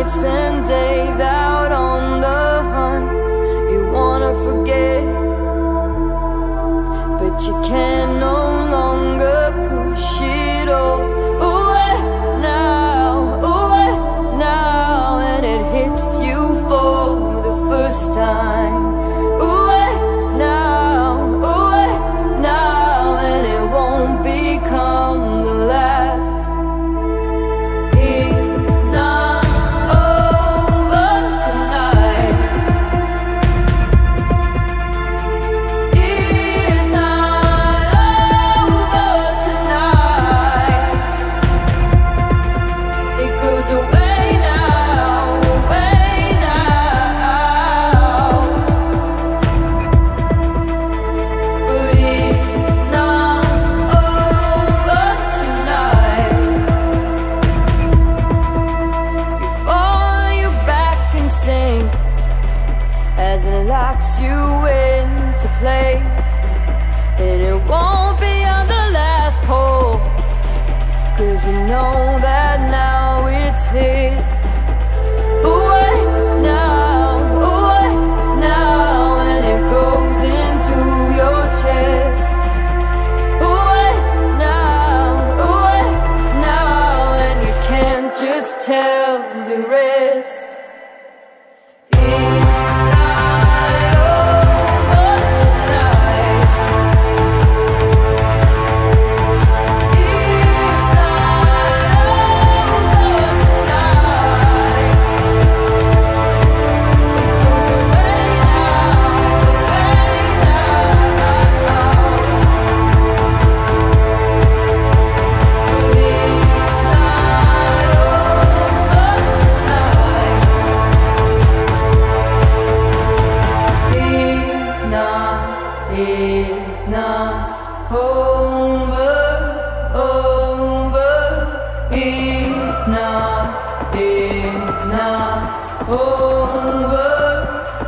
nights and days. I locks you into place. And it won't be on the last call Cause you know that now it's here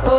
पो